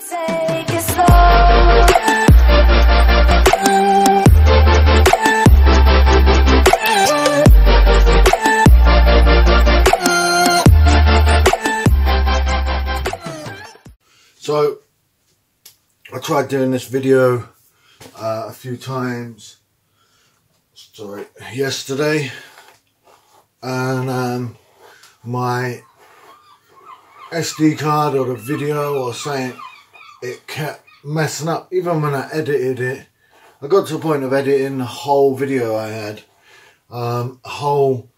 So, I tried doing this video uh, a few times. Sorry, yesterday, and um, my SD card or the video or something, it kept messing up. Even when I edited it, I got to the point of editing the whole video I had, um, a whole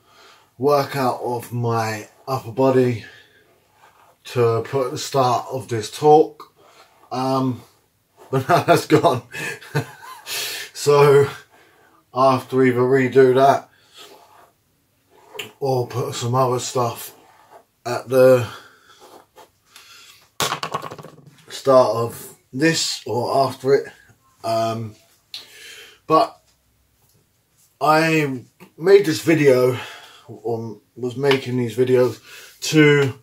workout of my upper body to put at the start of this talk. Um, but now that's gone. so I have to either redo that or put some other stuff at the start of this or after it. Um, but I made this video or was making these videos to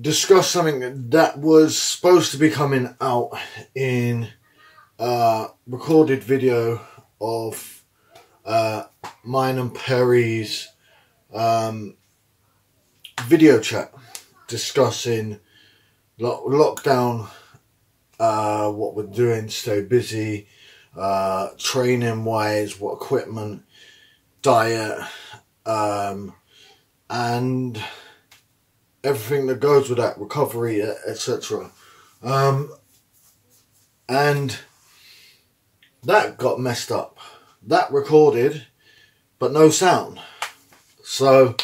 discuss something that was supposed to be coming out in a recorded video of uh, mine and Perry's um, video chat discussing lockdown, uh, what we're doing, stay busy, uh, training wise, what equipment, diet, um, and everything that goes with that, recovery, etc. Um, and that got messed up. That recorded, but no sound. So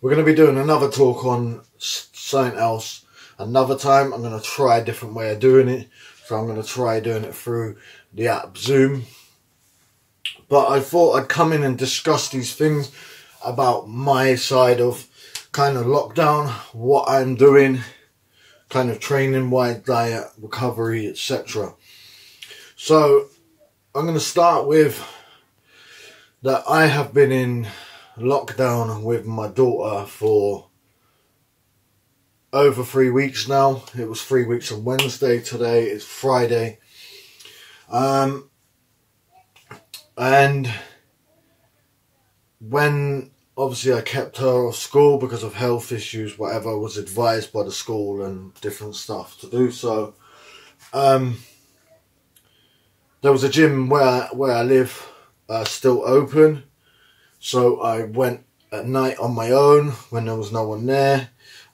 we're going to be doing another talk on something else another time. I'm going to try a different way of doing it. So I'm going to try doing it through the app Zoom. But I thought I'd come in and discuss these things about my side of kind of lockdown, what I'm doing, kind of training wise, diet, recovery, etc. So I'm going to start with that I have been in lockdown with my daughter for over three weeks now. It was three weeks on Wednesday. Today is Friday. Um, and when obviously I kept her off school because of health issues, whatever, was advised by the school and different stuff to do so. Um, there was a gym where where I live uh, still open, so I went at night on my own when there was no one there,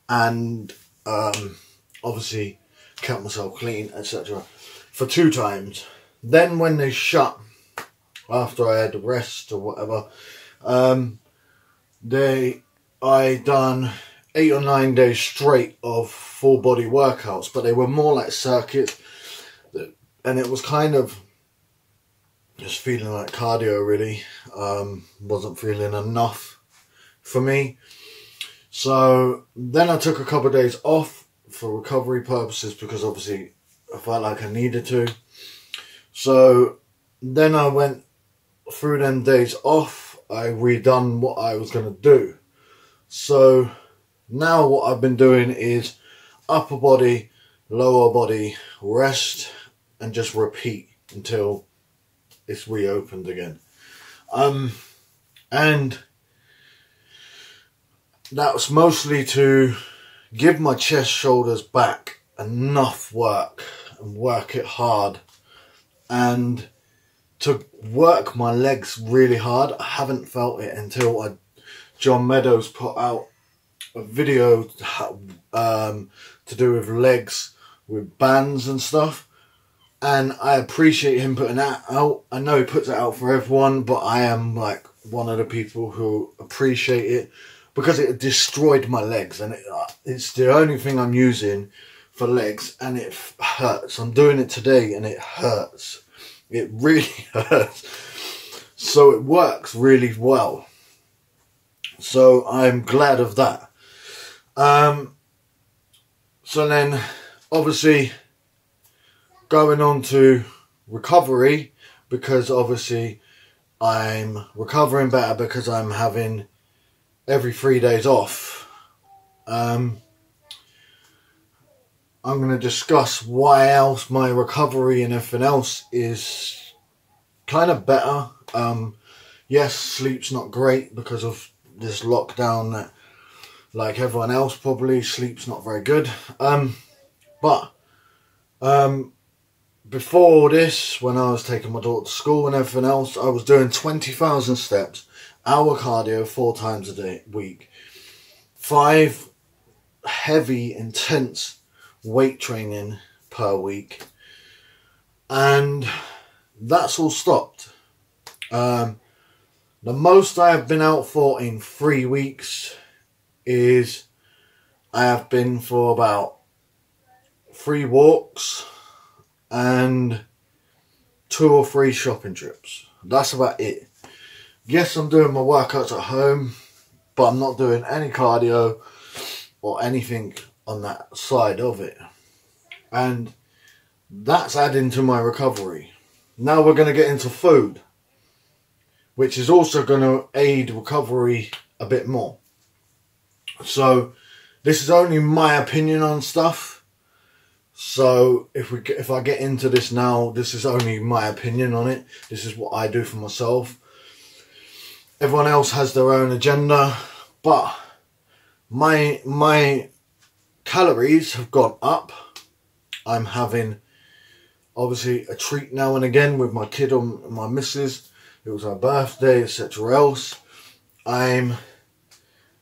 and um, obviously kept myself clean, etc. For two times. Then when they shut, after I had the rest or whatever, um, they I done eight or nine days straight of full body workouts, but they were more like circuits, and it was kind of just feeling like cardio. Really, um, wasn't feeling enough for me. So then I took a couple of days off for recovery purposes because obviously I felt like I needed to. So then I went through them days off. I redone what I was going to do. So now what I've been doing is upper body, lower body, rest, and just repeat until it's reopened again. Um, and that was mostly to give my chest, shoulders, back enough work and work it hard and to work my legs really hard. I haven't felt it until I, John Meadows put out a video um, to do with legs with bands and stuff. And I appreciate him putting that out. I know he puts it out for everyone, but I am like one of the people who appreciate it because it destroyed my legs and it, uh, it's the only thing I'm using for legs and it hurts. I'm doing it today and it hurts. It really hurts. So it works really well. So I'm glad of that. Um, so then obviously going on to recovery because obviously I'm recovering better because I'm having every three days off. Um, I'm going to discuss why else my recovery and everything else is kind of better. Um, yes, sleep's not great because of this lockdown that, like everyone else, probably sleep's not very good. Um, but um, before this, when I was taking my daughter to school and everything else, I was doing 20,000 steps, hour cardio four times a day, week, five heavy, intense weight training per week, and that's all stopped. Um, the most I have been out for in three weeks is I have been for about three walks and two or three shopping trips. That's about it. Yes, I'm doing my workouts at home, but I'm not doing any cardio or anything on that side of it. And that's adding to my recovery. Now we're going to get into food, which is also going to aid recovery a bit more. So, this is only my opinion on stuff. So, if we if I get into this now, this is only my opinion on it. This is what I do for myself. Everyone else has their own agenda, but my my calories have gone up. I'm having obviously a treat now and again with my kid on my missus. It was her birthday, etc. Else, I'm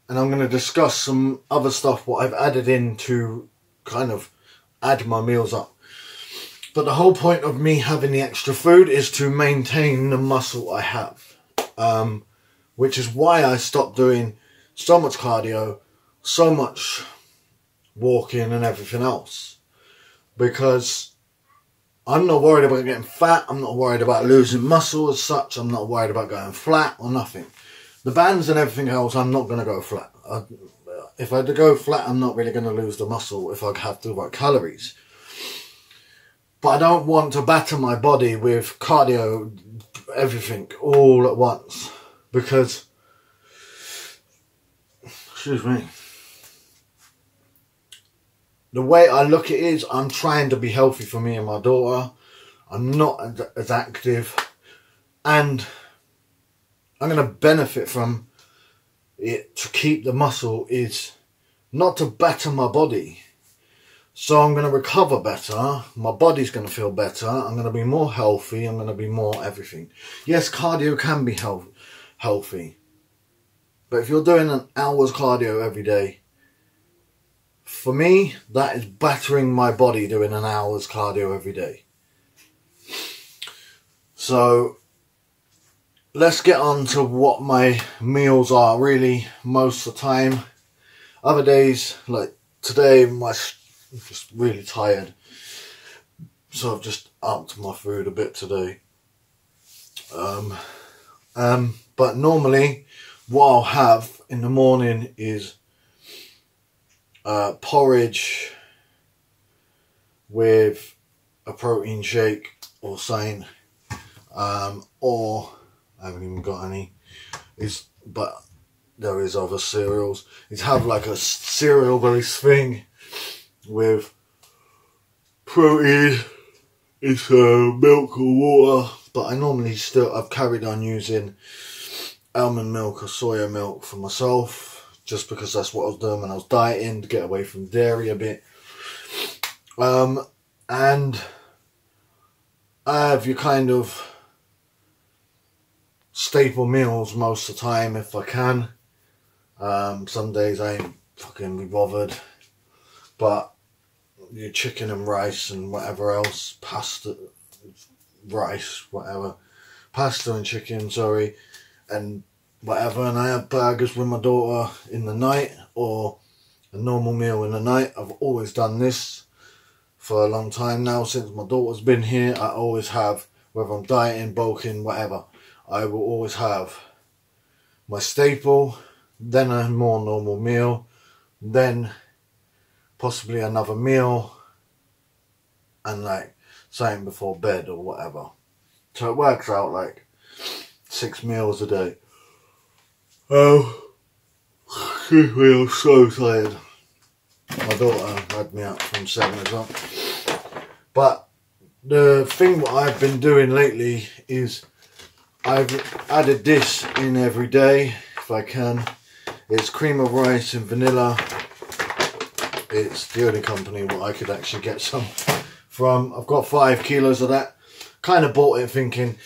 and I'm going to discuss some other stuff what I've added in to kind of add my meals up. But the whole point of me having the extra food is to maintain the muscle I have, um, which is why I stopped doing so much cardio, so much walking and everything else, because I'm not worried about getting fat. I'm not worried about losing muscle as such. I'm not worried about going flat or nothing. The bands and everything else, I'm not going to go flat. I, if I go flat, I'm not really going to lose the muscle if I have to work calories. But I don't want to batter my body with cardio, everything all at once. Because, excuse me, the way I look at it is I'm trying to be healthy for me and my daughter. I'm not as active. And I'm going to benefit from it to keep the muscle is not to batter my body. So I'm going to recover better. My body's going to feel better. I'm going to be more healthy. I'm going to be more everything. Yes, cardio can be health, healthy. But if you're doing an hour's cardio every day, for me, that is battering my body doing an hour's cardio every day. So let's get on to what my meals are really most of the time. Other days, like today, my I'm just really tired, so I've just upped my food a bit today. Um, um, but normally, what I'll have in the morning is uh, porridge with a protein shake or something, um, or I haven't even got any. Is but there is other cereals. It's have like a cereal based thing with protein. It's uh, milk or water, but I normally still I've carried on using almond milk or soya milk for myself, just because that's what I was doing when I was dieting to get away from dairy a bit. Um, and I have your kind of staple meals most of the time if I can. Um, some days I ain't fucking be bothered, but your chicken and rice and whatever else, pasta, rice, whatever, pasta and chicken, sorry, and whatever. And I have burgers with my daughter in the night or a normal meal in the night. I've always done this for a long time now. Since my daughter's been here, I always have, whether I'm dieting, bulking, whatever, I will always have my staple, then a more normal meal, then possibly another meal, and like something before bed or whatever. So it works out like six meals a day. Oh, excuse me, I'm so tired. My daughter had me up from seven as well. But the thing what I've been doing lately is I've added this in every day if I can. It's cream of rice and vanilla. It's the only company where I could actually get some from. I've got five kilos of that. Kind of bought it thinking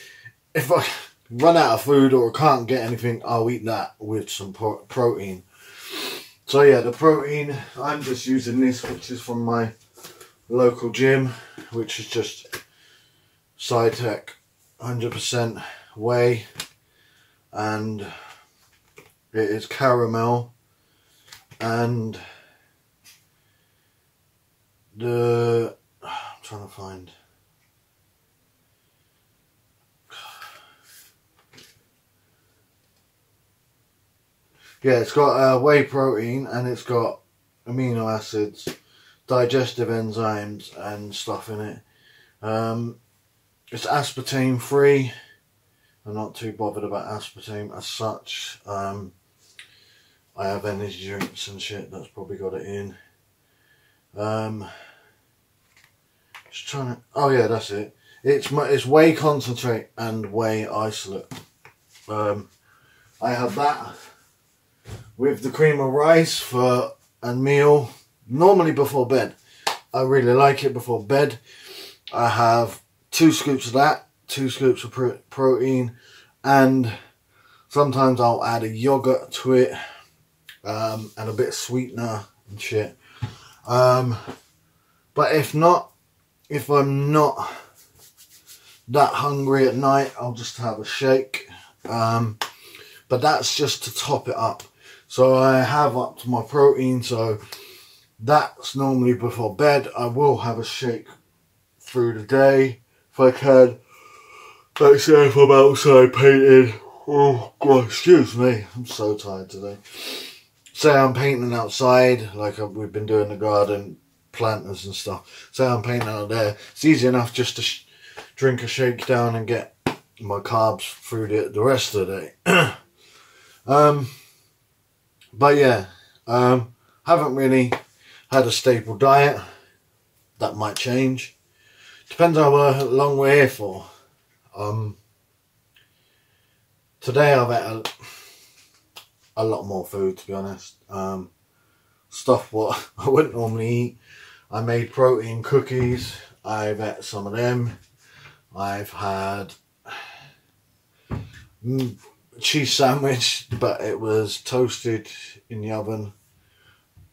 if I run out of food or can't get anything, I'll eat that with some pro- protein. So yeah, the protein, I'm just using this, which is from my local gym, which is just Scitec 100% whey, and it is caramel, and the I'm trying to find. Yeah, it's got uh, whey protein and it's got amino acids, digestive enzymes, and stuff in it. Um, it's aspartame free. I'm not too bothered about aspartame as such. Um, I have energy drinks and shit that's probably got it in. Um, just trying to. Oh yeah, that's it. It's my it's whey concentrate and whey isolate. Um, I have that with the cream of rice for a meal. Normally before bed. I really like it before bed. I have two scoops of that, two scoops of pro- protein, and sometimes I'll add a yogurt to it um, and a bit of sweetener and shit. Um, but if not, if I'm not that hungry at night, I'll just have a shake. Um, but that's just to top it up. So I have up to my protein, so that's normally before bed. I will have a shake through the day if I can. Like say if I'm outside painting. Oh god, excuse me. I'm so tired today. Say I'm painting outside, like we've been doing the garden planters and stuff. Say I'm painting out there. It's easy enough just to drink a shake down and get my carbs through the, the rest of the day. um, but yeah, um, haven't really had a stable diet. That might change. Depends how long we're here for. Um, today I've had a, a lot more food, to be honest. Um, stuff what I wouldn't normally eat. I made protein cookies. I've had some of them. I've had mm, cheese sandwich, but it was toasted in the oven,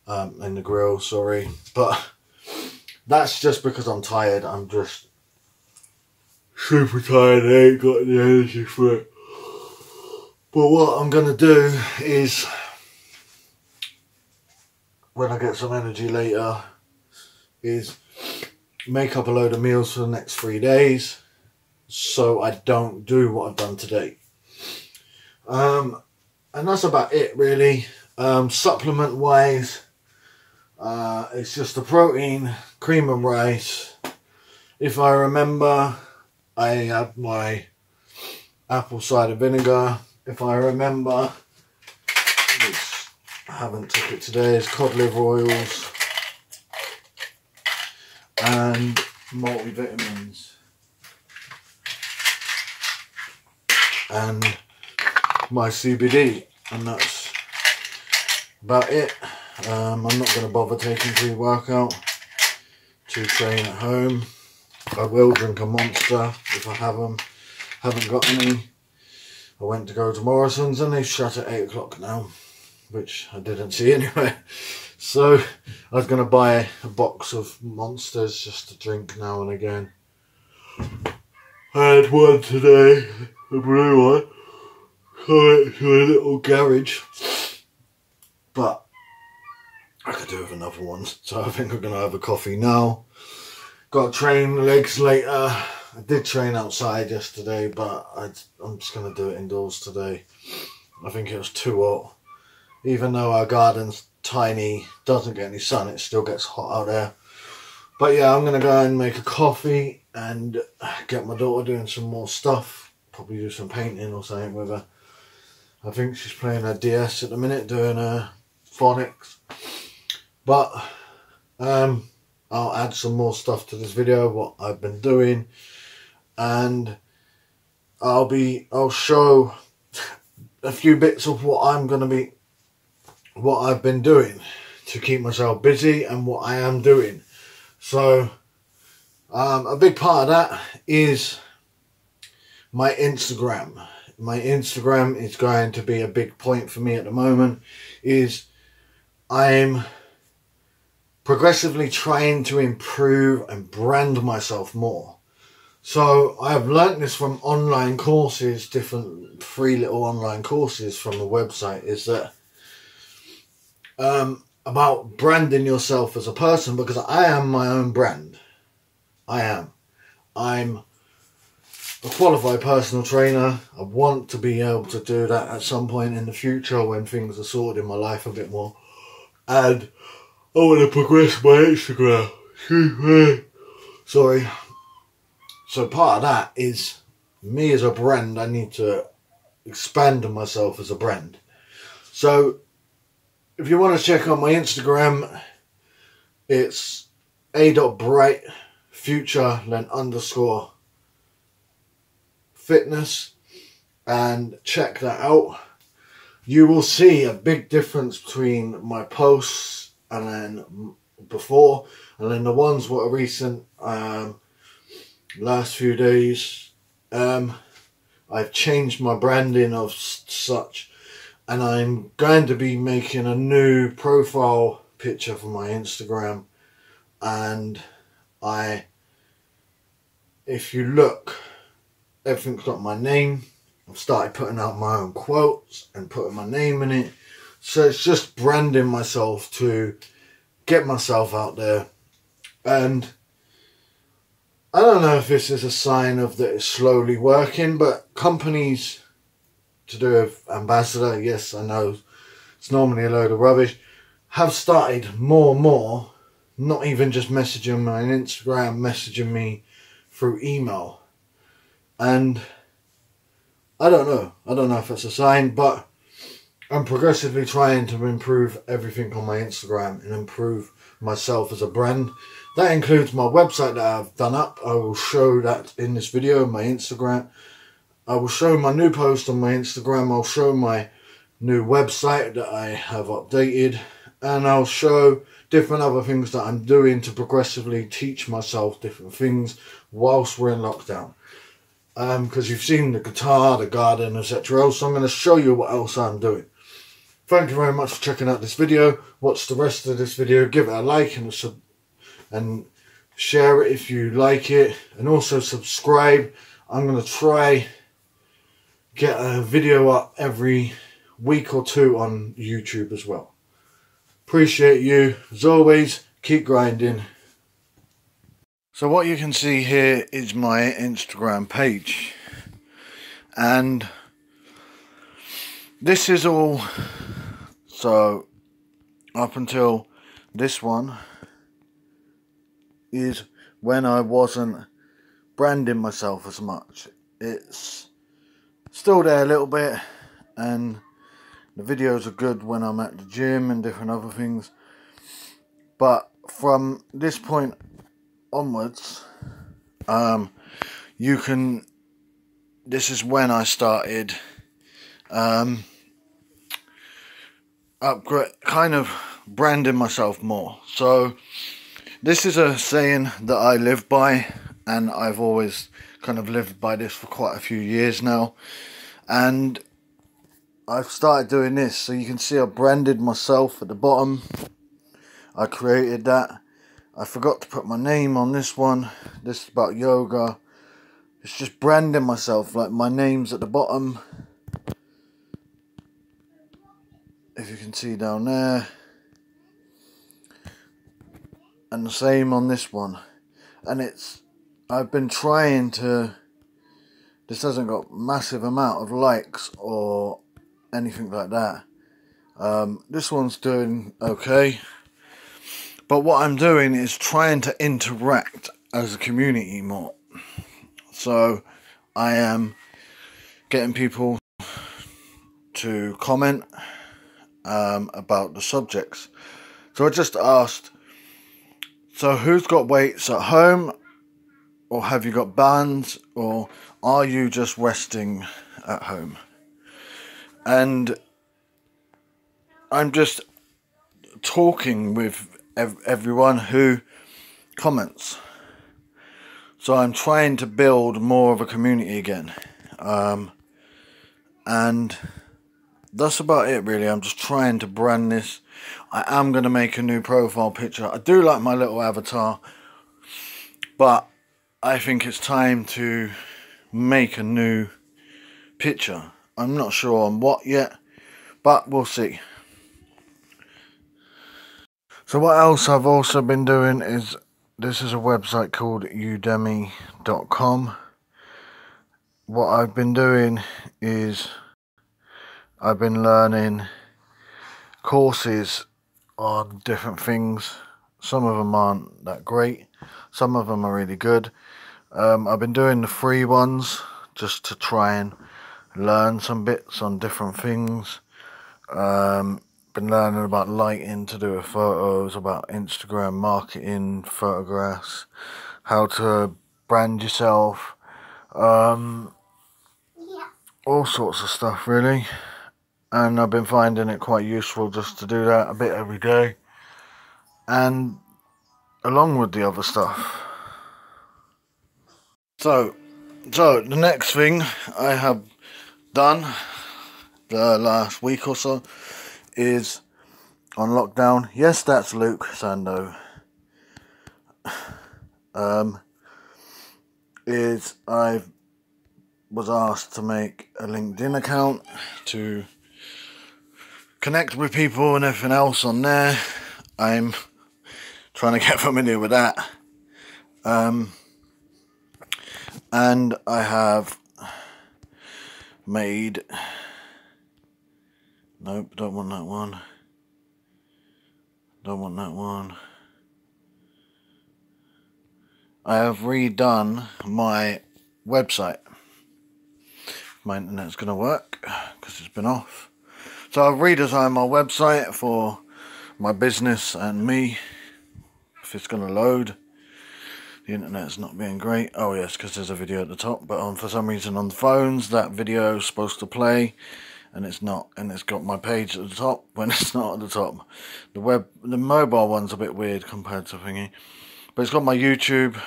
um, in the grill. Sorry, but that's just because I'm tired. I'm just super tired. I ain't got the energy for it. But what I'm gonna do is when I get some energy later is make up a load of meals for the next three days so I don't do what I've done today. Um, and that's about it really. Um, supplement wise, uh, it's just the protein, cream and rice. If I remember, I had my apple cider vinegar. If I remember, which I haven't took it today, is cod liver oils and multivitamins. And my CBD, and that's about it. Um, I'm not going to bother taking pre-workout to train at home. I will drink a monster if I have them. Haven't got any. I went to go to Morrison's and they shut at 8 o'clock now, which I didn't see anyway. So I was going to buy a box of monsters just to drink now and again. I had one today, a blue one. To a little garage. But I could do with another one. So I think I'm going to have a coffee now. Got to train legs later. I did train outside yesterday, but I, I'm just going to do it indoors today. I think it was too hot. Even though our garden's tiny, doesn't get any sun, it still gets hot out there. But yeah, I'm going to go and make a coffee and get my daughter doing some more stuff. Probably do some painting or something with her. I think she's playing her DS at the minute, doing her phonics. But Um, I'll add some more stuff to this video, what I've been doing, and I'll be, I'll show a few bits of what I'm going to be, what I've been doing to keep myself busy and what I am doing. So, um, a big part of that is my Instagram. My Instagram is going to be a big point for me at the moment. Is I'm progressively trying to improve and brand myself more. So I have learnt this from online courses, different free little online courses from the website. Is that um, about branding yourself as a person? Because I am my own brand. I am. I'm a qualified personal trainer. I want to be able to do that at some point in the future when things are sorted in my life a bit more. And I want to progress my Instagram. Sorry. So part of that is me as a brand. I need to expand myself as a brand. So if you want to check out my Instagram, it's a dot bright future then underscore fitness and check that out. You will see a big difference between my posts and then before and then the ones what are recent um, last few days. Um, I've changed my branding of such and I'm going to be making a new profile picture for my Instagram and I if you look everything's got my name. I've started putting out my own quotes and putting my name in it. So it's just branding myself to get myself out there. And I don't know if this is a sign of that it's slowly working but companies to do with ambassador yes I know it's normally a load of rubbish have started more and more not even just messaging me on Instagram, messaging me through email. And I don't know. I don't know if it's a sign, but I'm progressively trying to improve everything on my Instagram and improve myself as a brand. That includes my website that I've done up. I will show that in this video, my Instagram. I will show my new post on my Instagram. I'll show my new website that I have updated. And I'll show different other things that I'm doing to progressively teach myself different things whilst we're in lockdown. Because um, you've seen the guitar, the garden, etc. So I'm going to show you what else I'm doing. Thank you very much for checking out this video. Watch the rest of this video. Give it a like and a sub and share it if you like it. And also subscribe. I'm going to try get a video up every week or two on YouTube as well. Appreciate you. As always, keep grinding. So what you can see here is my Instagram page. And this is all, so up until this one is when I wasn't branding myself as much. It's still there a little bit and the videos are good when I'm at the gym and different other things. But from this point onwards, um, you can. This is when I started um, upgrade, kind of branding myself more. So this is a saying that I live by, and I've always kind of lived by this for quite a few years now. And I've started doing this so you can see I branded myself at the bottom I created that I forgot to put my name on this one. This is about yoga. It's just branding myself like my name's at the bottom. If you can see down there. And the same on this one. And it's I've been trying to this hasn't got massive amount of likes or anything like that. Um, this one's doing okay. But what I'm doing is trying to interact as a community more. So I am getting people to comment um, about the subjects. So I just asked So, who's got weights at home, or have you got bands, or are you just resting at home? And I'm just talking with ev- everyone who comments. So I'm trying to build more of a community again. Um, and that's about it, really. I'm just trying to brand this. I am going to make a new profile picture. I do like my little avatar, but I think it's time to make a new picture. I'm not sure on what yet, but we'll see. So what else I've also been doing is this is a website called udemy.com. What I've been doing is I've been learning courses on different things. Some of them aren't that great. Some of them are really good. Um, I've been doing the free ones just to try and learn some bits on different things. Um, been learning about lighting to do with photos, about Instagram marketing, photographs, how to brand yourself, um, all sorts of stuff really. And I've been finding it quite useful just to do that a bit every day. And along with the other stuff. So, so the next thing I have done the last week or so is on lockdown. Yes, that's Luke Sando. Um, is I was asked to make a LinkedIn account to connect with people and everything else on there. I'm trying to get familiar with that. Um, and I have made Nope, don't want that one. Don't want that one. I have redone my website. My internet's going to work because it's been off. So I've redesigned my website for my business and me. If it's going to load. The internet's not being great. Oh yes, because there's a video at the top. But on, for some reason on the phones, that video is supposed to play and it's not and it's got my page at the top when it's not at the top. The web the mobile one's a bit weird compared to thingy but it's got my youtube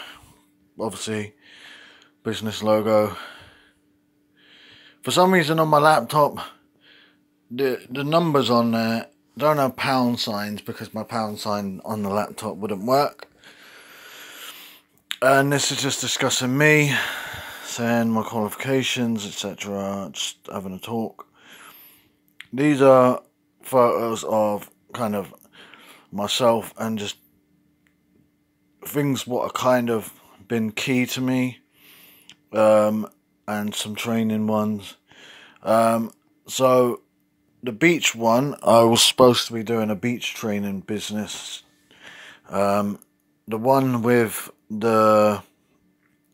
obviously business logo. For some reason on my laptop the the numbers on there don't have pound signs because my pound sign on the laptop wouldn't work. And this is just discussing me saying my qualifications etc just having a talk these are photos of kind of myself and just things what are kind of been key to me um, and some training ones. Um, so the beach one I was supposed to be doing a beach training business. Um, the one with the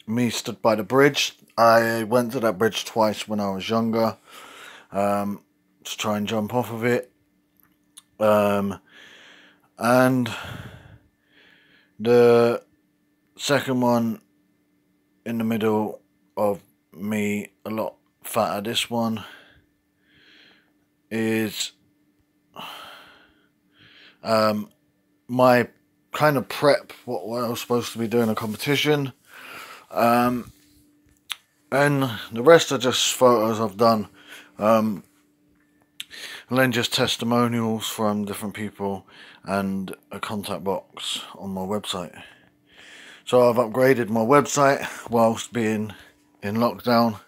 me stood by the bridge. I went to that bridge twice when I was younger. Um, to try and jump off of it. Um, and the second one in the middle of me, a lot fatter. This one is um, my kind of prep, what, what I was supposed to be doing a competition. Um, and the rest are just photos I've done. Um, and then just testimonials from different people and a contact box on my website. So I've upgraded my website whilst being in lockdown